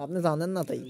आपने जाणन ना ताई